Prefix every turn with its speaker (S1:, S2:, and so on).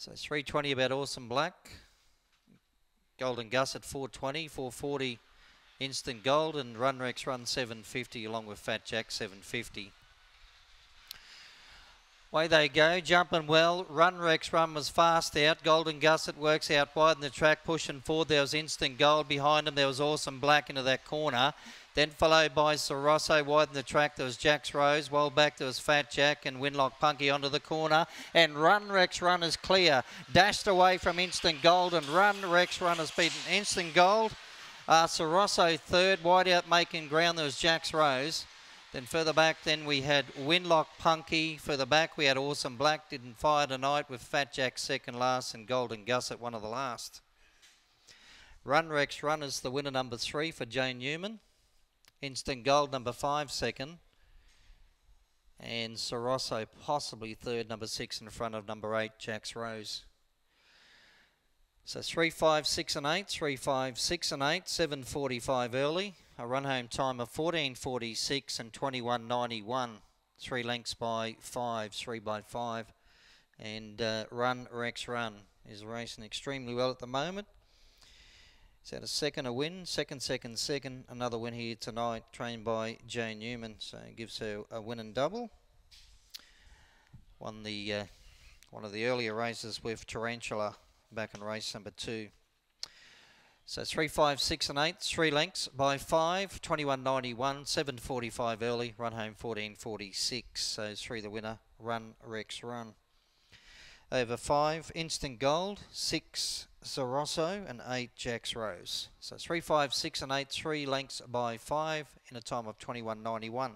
S1: So 320 about Awesome Black. Golden Gusset 420, 440 Instant Gold and Run Rex Run 750 along with Fat Jack 750. Way they go, jumping well. Run Rex Run was fast out. Golden Gusset works out wide in the track, pushing forward. There was Instant Gold behind him. There was Awesome Black into that corner. Then followed by Sorosso wide in the track. There was Jack's Rose. Well back there was Fat Jack and Winlock Punky onto the corner. And Run Rex Run is clear. Dashed away from Instant Gold and Run Rex Run has beaten Instant Gold. Uh, Sorosso third. Wide out making ground. There was Jack's Rose. Then further back, then we had Winlock Punky. Further back, we had Awesome Black. Didn't fire tonight with Fat Jack second last and Golden Gusset one of the last. Run Rex Run is the winner number three for Jane Newman. Instant Gold number five second. And Sorosso possibly third, number six in front of number eight, Jack's Rose. So three, five, six, and eight. Three, five, six, and eight. Seven forty-five early. A run home time of fourteen forty-six and twenty-one ninety-one. Three lengths by five. Three by five. And uh, Run Rex Run is racing extremely well at the moment. He's had a second a win, second, second, second. Another win here tonight, trained by Jane Newman. So gives her a win and double. Won the uh, one of the earlier races with Tarantula back in race number two. So three, five, six, and eight, three lengths by five, 21.91, 7.45 early, run home 14.46. So three the winner, run Rex run. Over five, instant gold, six Sorosso, and eight Jack's Rose. So three, five, six, and eight, three lengths by five in a time of 21.91.